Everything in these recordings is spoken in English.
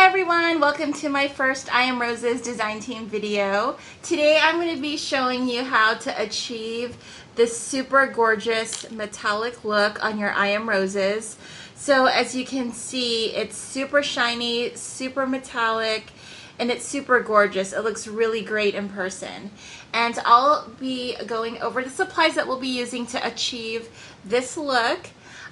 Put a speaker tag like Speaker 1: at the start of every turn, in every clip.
Speaker 1: Hi everyone, welcome to my first I Am Roses design team video. Today I'm going to be showing you how to achieve this super gorgeous metallic look on your I Am Roses. So as you can see, it's super shiny, super metallic, and it's super gorgeous. It looks really great in person. And I'll be going over the supplies that we'll be using to achieve this look.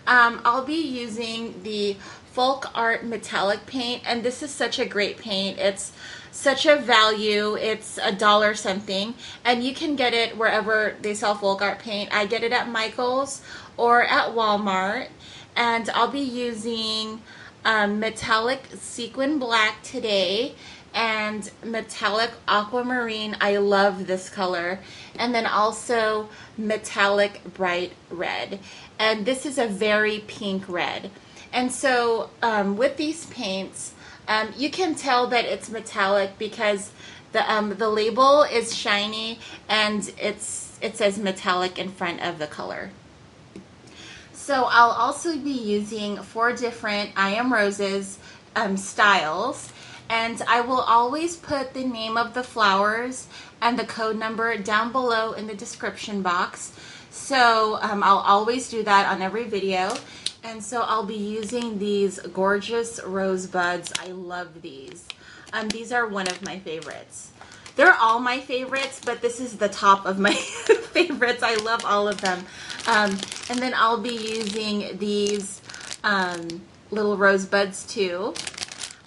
Speaker 1: Um, I'll be using the Folk Art Metallic Paint, and this is such a great paint. It's such a value. It's a dollar something, and you can get it wherever they sell folk art paint. I get it at Michael's or at Walmart, and I'll be using um, metallic sequin black today and metallic aquamarine. I love this color. And then also metallic bright red. And this is a very pink red. And so um, with these paints, um, you can tell that it's metallic because the um, the label is shiny and it's it says metallic in front of the color. So I'll also be using four different I Am Roses um, styles and I will always put the name of the flowers and the code number down below in the description box. So um, I'll always do that on every video. And so I'll be using these gorgeous rosebuds. I love these. Um, these are one of my favorites. They're all my favorites, but this is the top of my favorites. I love all of them. Um, and then I'll be using these um, little rosebuds too.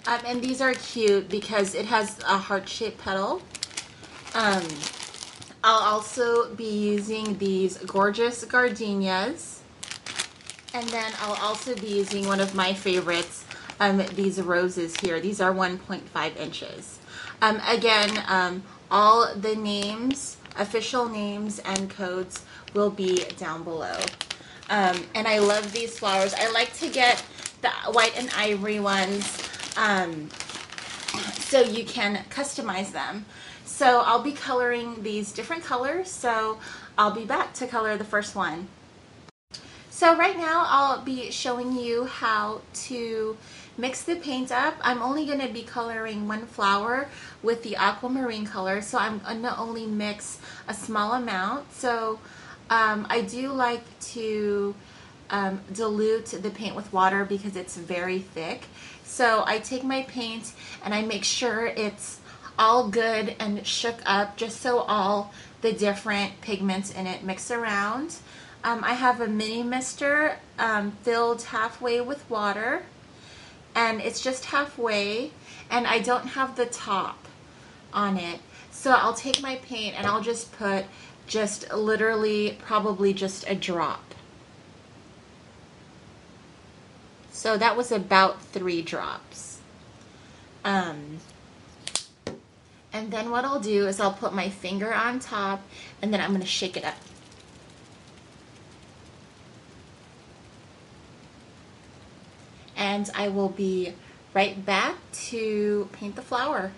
Speaker 1: Um, and these are cute because it has a heart-shaped petal. Um, I'll also be using these gorgeous gardenias. And then I'll also be using one of my favorites, um, these roses here. These are 1.5 inches. Um, again, um, all the names, official names and codes will be down below. Um, and I love these flowers. I like to get the white and ivory ones um, so you can customize them. So I'll be coloring these different colors, so I'll be back to color the first one. So right now I'll be showing you how to mix the paint up. I'm only going to be coloring one flower with the aquamarine color, so I'm going to only mix a small amount. So um, I do like to um, dilute the paint with water because it's very thick. So I take my paint and I make sure it's all good and shook up just so all the different pigments in it mix around. Um, I have a mini mister um, filled halfway with water and it's just halfway and I don't have the top on it. So I'll take my paint and I'll just put just literally probably just a drop So that was about three drops. Um, and then what I'll do is I'll put my finger on top and then I'm going to shake it up. And I will be right back to paint the flower.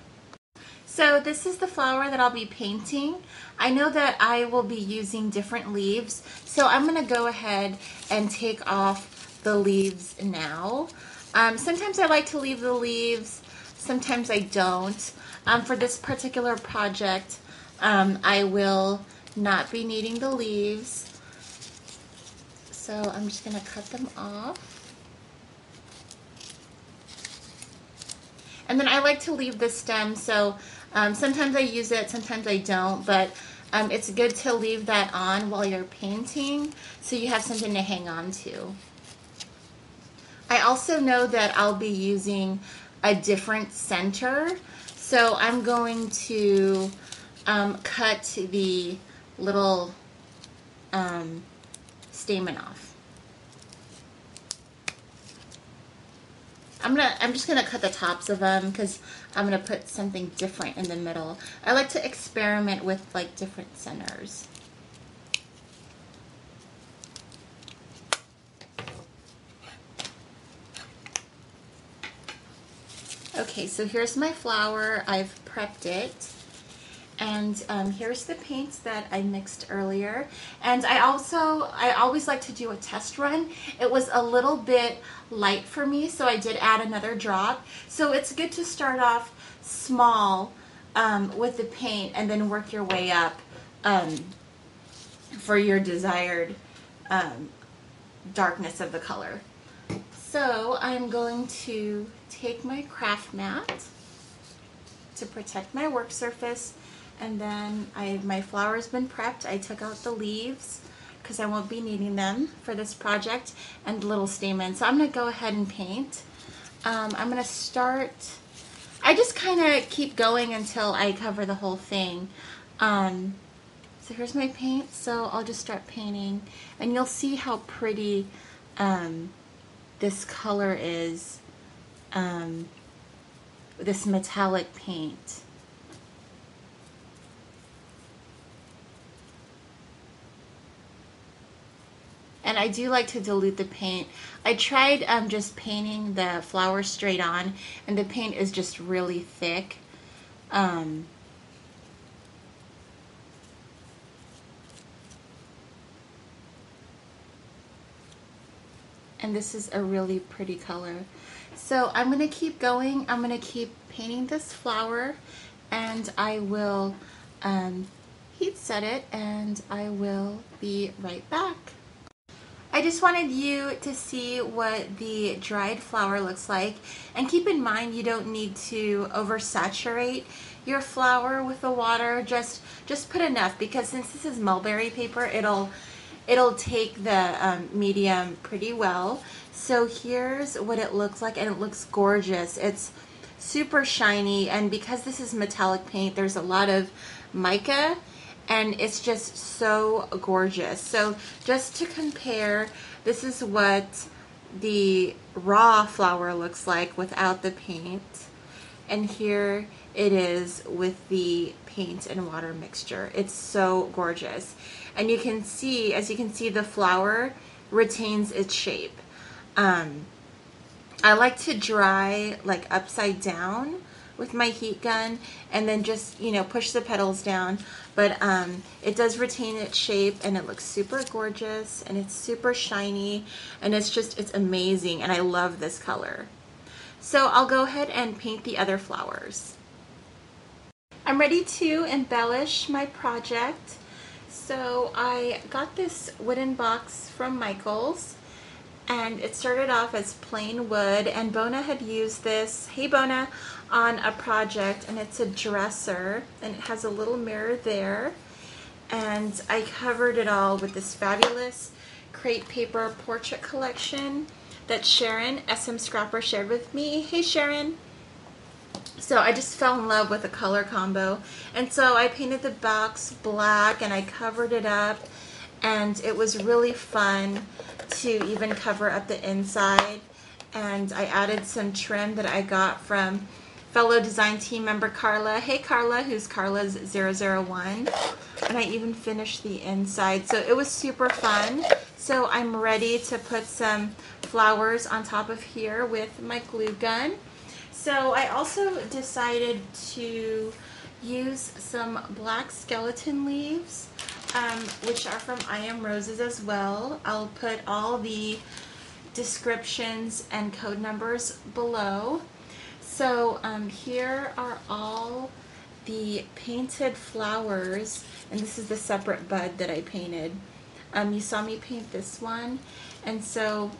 Speaker 1: So this is the flower that I'll be painting. I know that I will be using different leaves, so I'm going to go ahead and take off the leaves now. Um, sometimes I like to leave the leaves, sometimes I don't. Um, for this particular project, um, I will not be needing the leaves. So I'm just going to cut them off. And then I like to leave the stem, so um, sometimes I use it, sometimes I don't, but um, it's good to leave that on while you're painting so you have something to hang on to. I also know that I'll be using a different center. So I'm going to um, cut the little um, stamen off. I'm gonna I'm just gonna cut the tops of them because I'm gonna put something different in the middle. I like to experiment with like different centers. Okay, so here's my flower. I've prepped it. And um, here's the paints that I mixed earlier. And I also, I always like to do a test run. It was a little bit light for me, so I did add another drop. So it's good to start off small um, with the paint and then work your way up um, for your desired um, darkness of the color. So I'm going to take my craft mat to protect my work surface and then I my flower's been prepped. I took out the leaves because I won't be needing them for this project and little stamens. So I'm going to go ahead and paint. Um, I'm going to start, I just kind of keep going until I cover the whole thing. Um, so here's my paint, so I'll just start painting and you'll see how pretty um, this color is, um, this metallic paint. and I do like to dilute the paint. I tried um, just painting the flowers straight on and the paint is just really thick. Um, and this is a really pretty color. So I'm going to keep going. I'm going to keep painting this flower and I will um, heat set it and I will be right back. I just wanted you to see what the dried flower looks like. And keep in mind, you don't need to oversaturate your flower with the water. Just just put enough because since this is mulberry paper, it'll it'll take the um, medium pretty well. So here's what it looks like and it looks gorgeous. It's super shiny and because this is metallic paint, there's a lot of mica and it's just so gorgeous. So just to compare, this is what the raw flower looks like without the paint. And here it is with the paint and water mixture. It's so gorgeous. And you can see, as you can see, the flower retains its shape. Um, I like to dry like upside down with my heat gun and then just, you know, push the petals down. But um, it does retain its shape and it looks super gorgeous and it's super shiny and it's just, it's amazing and I love this color. So I'll go ahead and paint the other flowers. I'm ready to embellish my project. So I got this wooden box from Michaels and it started off as plain wood and Bona had used this, hey Bona, on a project and it's a dresser and it has a little mirror there and I covered it all with this fabulous crepe paper portrait collection that Sharon, SM Scrapper, shared with me. Hey Sharon! So I just fell in love with the color combo and so I painted the box black and I covered it up and it was really fun to even cover up the inside and I added some trim that I got from fellow design team member Carla. Hey Carla, who's Carla's 001. And I even finished the inside. So it was super fun. So I'm ready to put some flowers on top of here with my glue gun. So I also decided to use some black skeleton leaves, um, which are from I Am Roses as well. I'll put all the descriptions and code numbers below. So um, here are all the painted flowers, and this is the separate bud that I painted. Um, you saw me paint this one, and so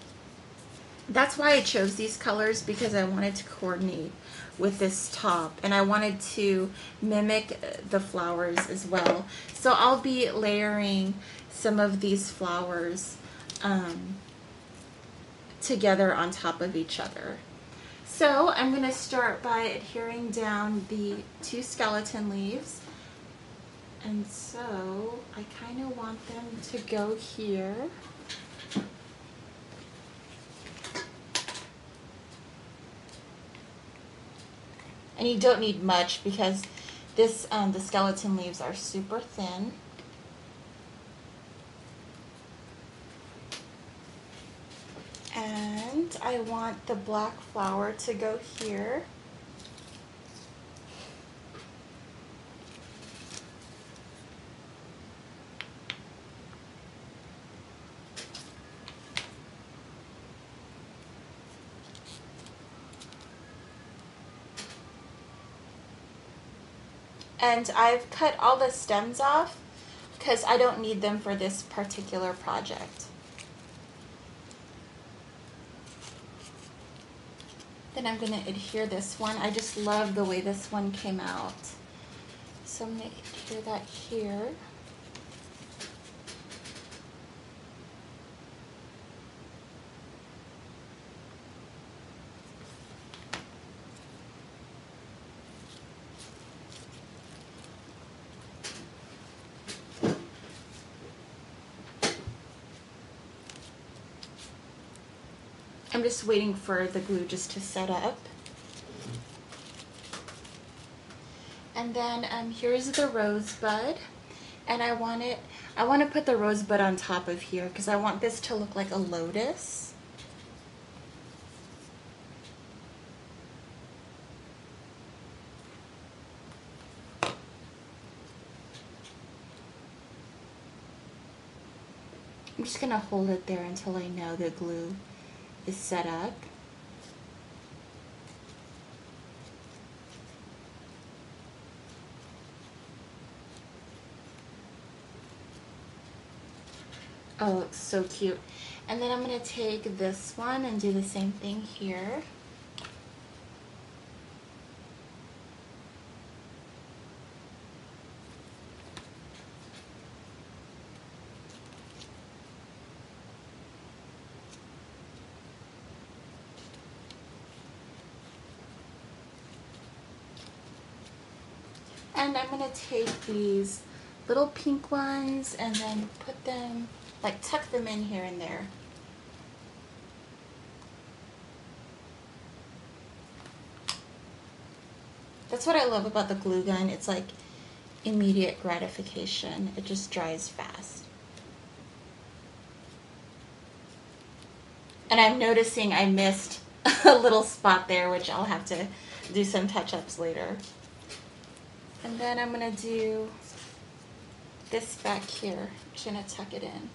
Speaker 1: that's why I chose these colors because I wanted to coordinate with this top and I wanted to mimic the flowers as well. So I'll be layering some of these flowers um, together on top of each other. So I'm going to start by adhering down the two skeleton leaves. And so I kind of want them to go here. And you don't need much because this um, the skeleton leaves are super thin. And I want the black flower to go here. And I've cut all the stems off because I don't need them for this particular project. Then I'm going to adhere this one. I just love the way this one came out. So I'm going to adhere that here. I'm just waiting for the glue just to set up. And then um, here's the rosebud. And I want it, I want to put the rosebud on top of here because I want this to look like a lotus. I'm just going to hold it there until I know the glue is set up. Oh, it's so cute. And then I'm going to take this one and do the same thing here. And I'm going to take these little pink ones and then put them, like tuck them in here and there. That's what I love about the glue gun. It's like immediate gratification. It just dries fast. And I'm noticing I missed a little spot there, which I'll have to do some touch-ups later. And then I'm gonna do this back here. I'm just gonna tuck it in.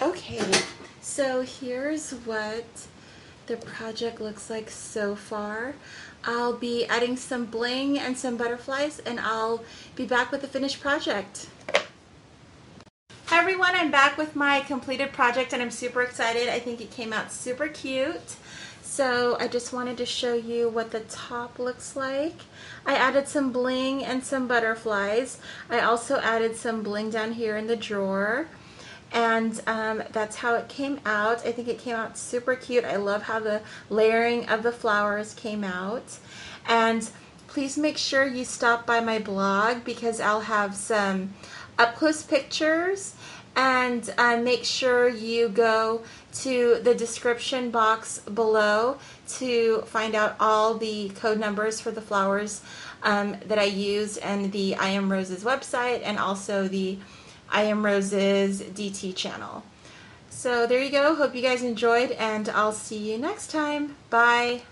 Speaker 1: Okay, so here's what the project looks like so far. I'll be adding some bling and some butterflies and I'll be back with the finished project. Hi everyone, I'm back with my completed project and I'm super excited. I think it came out super cute. So I just wanted to show you what the top looks like. I added some bling and some butterflies. I also added some bling down here in the drawer and um, that's how it came out. I think it came out super cute. I love how the layering of the flowers came out. And please make sure you stop by my blog because I'll have some up-close pictures and uh, make sure you go to the description box below to find out all the code numbers for the flowers um, that I use and the I Am Roses website and also the I Am Roses DT channel. So there you go. Hope you guys enjoyed and I'll see you next time. Bye.